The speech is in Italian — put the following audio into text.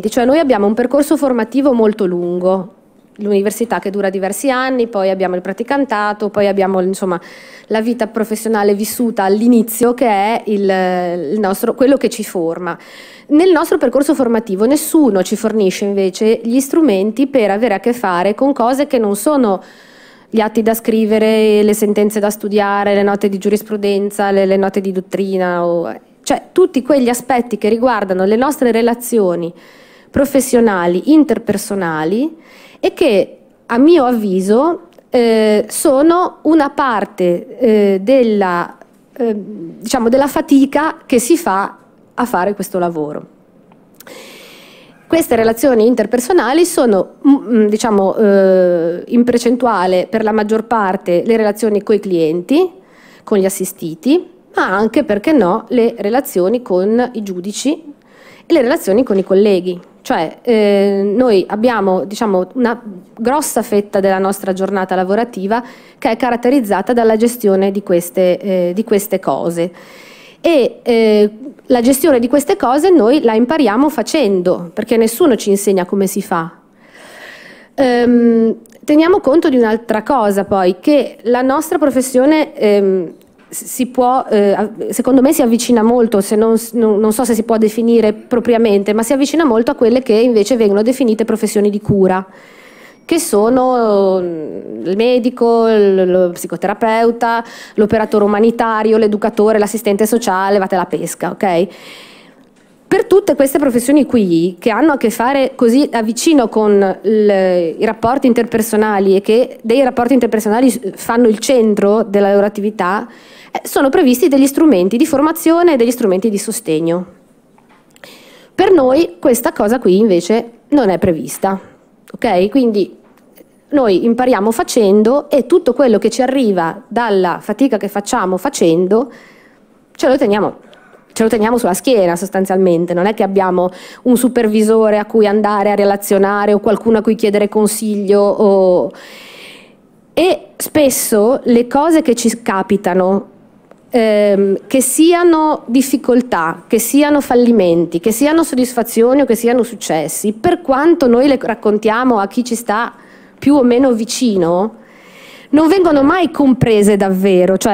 Cioè noi abbiamo un percorso formativo molto lungo, l'università che dura diversi anni, poi abbiamo il praticantato, poi abbiamo insomma, la vita professionale vissuta all'inizio che è il, il nostro, quello che ci forma. Nel nostro percorso formativo nessuno ci fornisce invece gli strumenti per avere a che fare con cose che non sono gli atti da scrivere, le sentenze da studiare, le note di giurisprudenza, le, le note di dottrina, o, cioè tutti quegli aspetti che riguardano le nostre relazioni professionali, interpersonali e che a mio avviso eh, sono una parte eh, della, eh, diciamo, della fatica che si fa a fare questo lavoro. Queste relazioni interpersonali sono, mm, mm, diciamo, eh, in percentuale per la maggior parte le relazioni con i clienti, con gli assistiti, ma anche, perché no, le relazioni con i giudici e le relazioni con i colleghi. Cioè eh, noi abbiamo diciamo, una grossa fetta della nostra giornata lavorativa che è caratterizzata dalla gestione di queste, eh, di queste cose e eh, la gestione di queste cose noi la impariamo facendo, perché nessuno ci insegna come si fa. Ehm, teniamo conto di un'altra cosa poi, che la nostra professione ehm, si può, eh, secondo me si avvicina molto, non, non, so se si può definire propriamente, ma si avvicina molto a quelle che invece vengono definite professioni di cura che sono mm, il medico, lo psicoterapeuta, l'operatore umanitario, l'educatore, l'assistente sociale, vate la pesca, ok? Per tutte queste professioni qui, che hanno a che fare così da vicino con le, i rapporti interpersonali e che dei rapporti interpersonali fanno il centro della loro attività, eh, sono previsti degli strumenti di formazione e degli strumenti di sostegno. Per noi questa cosa qui invece non è prevista. Ok? Quindi noi impariamo facendo e tutto quello che ci arriva dalla fatica che facciamo facendo ce lo teniamo, ce lo teniamo sulla schiena sostanzialmente, non è che abbiamo un supervisore a cui andare a relazionare o qualcuno a cui chiedere consiglio o... e spesso le cose che ci capitano ehm, che siano difficoltà, che siano fallimenti, che siano soddisfazioni o che siano successi, per quanto noi le raccontiamo a chi ci sta più o meno vicino, non vengono mai comprese davvero, cioè